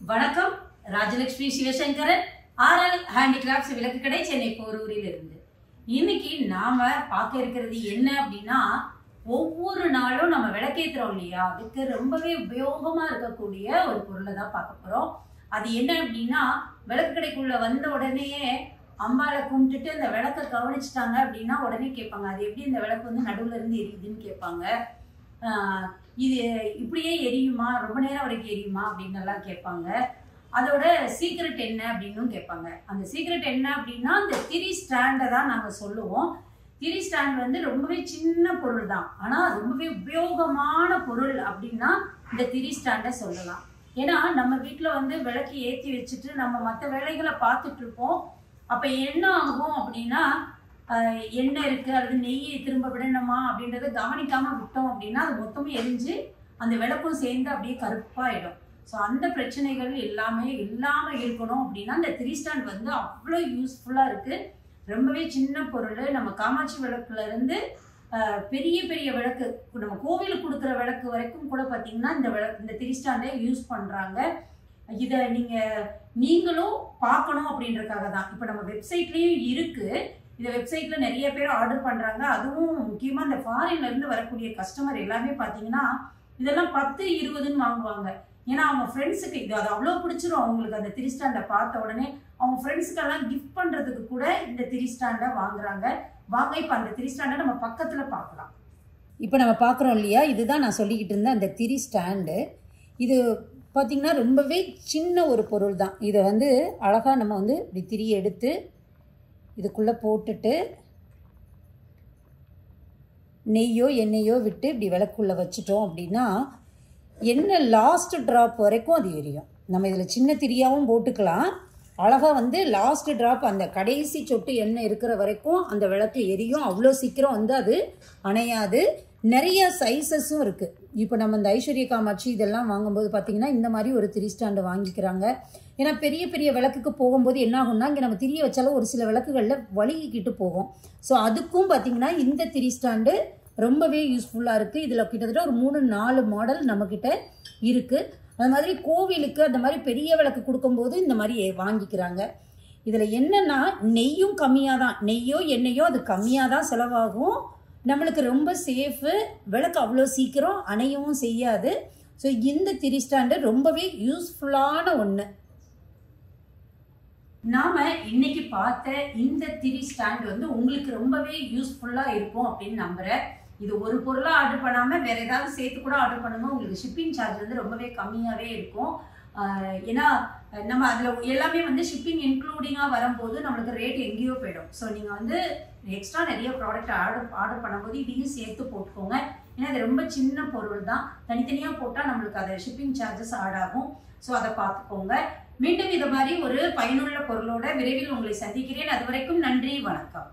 வணக்கம். Rajalakshmi Sivasankaran RL handicrafts விளக்கு கடை சென்னை போரூரில் இருந்து இன்னைக்கு நாம பார்க்க இருக்கிறது என்ன அப்படின்னா ஒவ்வொரு நாளும் நம்ம விளக்கேத்துறோம் இல்லையா? அதுக்கு ரொம்பவே உபயோகமா இருக்கக்கூடிய ஒரு பொருளை தான் பார்க்க போறோம். அது என்ன அப்படின்னா விளக்கு கடைக்குள்ள வந்த உடனேயே அம்பாளை கும்பிட்டுட்டு அந்த விளக்கை கவனிச்சிட்டாங்க அப்படின்னா உடனே கேட்பாங்க அது எப்படி இந்த விளக்கு வந்து நடுவுல இருந்து எரியுதுன்னு கேட்பாங்க? இது இப்படியே எரியுமா? ரொம்ப நேரம் வரைக்கும் எரியுமா? அப்படின்னு எல்லாம் கேட்பாங்க. அதோட சீக்ரெட் என்ன அப்படின்னும் கேட்பாங்க. அந்த சீக்ரெட் என்ன அப்படின்னா அந்த திரி ஸ்டாண்டை தான் நாங்கள் சொல்லுவோம். திரி ஸ்டாண்ட் வந்து ரொம்பவே சின்ன பொருள் தான். ஆனால் ரொம்பவே உபயோகமான பொருள் அப்படின்னா இந்த திரி ஸ்டாண்டை சொல்லலாம். ஏன்னா நம்ம வீட்டில் வந்து விளக்கு ஏற்றி வச்சுட்டு நம்ம மற்ற வேலைகளை பார்த்துட்டு இருப்போம். அப்போ என்ன ஆகும் அப்படின்னா எண்ணெய் இருக்குது அல்லது நெய்யை திரும்ப விடணுமா அப்படின்றத கவனிக்காமல் விட்டோம் அப்படின்னா அது மொத்தமும் எரிஞ்சு அந்த விளக்கும் சேர்ந்து அப்படியே கருப்பாயிடும். ஸோ அந்த பிரச்சனைகள் எல்லாமே இல்லாமல் இருக்கணும் அப்படின்னா இந்த த்ரீ ஸ்டாண்ட் வந்து அவ்வளோ யூஸ்ஃபுல்லாக இருக்குது ரொம்பவே சின்ன பொருள். நம்ம காமாட்சி விளக்குலேருந்து பெரிய பெரிய விளக்கு நம்ம கோவிலுக்கு கொடுக்குற விளக்கு வரைக்கும் கூட பார்த்தீங்கன்னா இந்த விளக்கு இந்த த்ரீ ஸ்டாண்டை யூஸ் பண்ணுறாங்க இதை நீங்கள் நீங்களும் பார்க்கணும் அப்படின்றக்காக தான் இப்போ நம்ம வெப்சைட்லேயும் இருக்குது இந்த வெப்சைட்ல நிறைய பேர் ஆர்டர் பண்றாங்க. அதுவும் முக்கியமா இந்த ஃபாரின்ல இருந்து வரக்கூடிய கஸ்டமர் எல்லாமே பாத்தீங்கன்னா இதெல்லாம் பத்து இருபதுன்னு வாங்குவாங்க. ஏன்னா அவங்க ஃப்ரெண்ட்ஸுக்கு இது அது அவ்வளோ பிடிச்சிரும். அவங்களுக்கு அந்த திரி ஸ்டாண்டை பார்த்த உடனே அவங்க ஃப்ரெண்ட்ஸுக்கெல்லாம் கிஃப்ட் பண்றதுக்கு கூட இந்த திரி ஸ்டாண்டை வாங்குறாங்க. வாங்க இப்போ அந்த திரி ஸ்டாண்டை நம்ம பக்கத்துல பார்க்கலாம். இப்போ நம்ம பார்க்குறோம் இல்லையா? இதுதான் நான் சொல்லிக்கிட்டு இருந்தேன் அந்த திரி ஸ்டாண்டு இது பார்த்திங்கன்னா ரொம்பவே சின்ன ஒரு பொருள் தான் இதை வந்து அழகாக நம்ம வந்து இப்படி திரி எடுத்து இதுக்குள்ளே போட்டுட்டு நெய்யோ எண்ணெயோ விட்டு இப்படி விளக்குள்ளே வச்சுட்டோம் அப்படின்னா எண்ணெய் லாஸ்ட் ட்ராப் வரைக்கும் அது எரியும். நம்ம இதில் சின்ன திரியாவும் போட்டுக்கலாம். அழகாக வந்து லாஸ்ட் ட்ராப் அந்த கடைசி சொட்டு எண்ணெய் இருக்கிற வரைக்கும் அந்த விளக்கு எரியும். அவ்வளோ சீக்கிரம் வந்து அது அணையாது. நிறைய சைஸஸும் இருக்குது இப்போ நம்ம இந்த ஐஸ்வர்ய காமாட்சி இதெல்லாம் வாங்கும்போது பார்த்தீங்கன்னா இந்த மாதிரி ஒரு திரி ஸ்டாண்டு வாங்கிக்கிறாங்க. ஏன்னா பெரிய பெரிய விளக்குக்கு போகும்போது என்ன ஆகும்னா இங்கே நம்ம திரிய வச்சாலும் ஒரு சில விளக்குகளில் வழுகிக்கிட்டு போகும். ஸோ அதுக்கும் பார்த்தீங்கன்னா இந்த திரி ஸ்டாண்டு ரொம்பவே யூஸ்ஃபுல்லாக இருக்குது இதில் கிட்டத்தட்ட ஒரு மூணு நாலு மாடல் நம்மக்கிட்ட இருக்குது அது மாதிரி கோவிலுக்கு அந்த மாதிரி பெரிய விளக்கு கொடுக்கும்போது இந்த மாதிரி வாங்கிக்கிறாங்க. இதில் என்னென்னா நெய்யும் கம்மியாக தான் நெய்யோ எண்ணெயோ அது கம்மியாக தான் செலவாகும். நம்மளுக்கு ரொம்ப சேஃபு விளக்கு அவ்வளோ சீக்கிரம் அணையவும் செய்யாது. ஸோ இந்த திரி ஸ்டாண்டு ரொம்பவே யூஸ்ஃபுல்லான ஒன்று நாம் இன்னைக்கு பார்த்த இந்த திரி ஸ்டாண்ட் வந்து உங்களுக்கு ரொம்பவே யூஸ்ஃபுல்லாக இருக்கும் அப்படின்னு நம்புகிறேன் இது ஒரு பொருளாக ஆர்டர் பண்ணாமல் வேறு ஏதாவது சேர்த்து கூட ஆர்டர் பண்ணணும் உங்களுக்கு ஷிப்பிங் சார்ஜ் வந்து ரொம்பவே கம்மியாகவே இருக்கும். ஏன்னா நம்ம அதில் எல்லாமே வந்து ஷிப்பிங் இன்க்ளூடிங்காக வரும்போது நம்மளுக்கு ரேட் எங்கேயோ போயிடும். ஸோ நீங்கள் வந்து எக்ஸ்ட்ரா நிறைய ப்ராடக்ட் ஆர்டர் ஆர்டர் பண்ணும்போது இதையும் சேர்த்து போட்டுக்கோங்க. ஏன்னா அது ரொம்ப சின்ன பொருள் தான். தனித்தனியாக போட்டால் நம்மளுக்கு அது ஷிப்பிங் சார்ஜஸ் ஆட் ஆகும். ஸோ அதை பார்த்துக்கோங்க. மீண்டும் இது மாதிரி ஒரு பயனுள்ள பொருளோட விரைவில் உங்களை சந்திக்கிறேன். அது வரைக்கும் நன்றி வணக்கம்.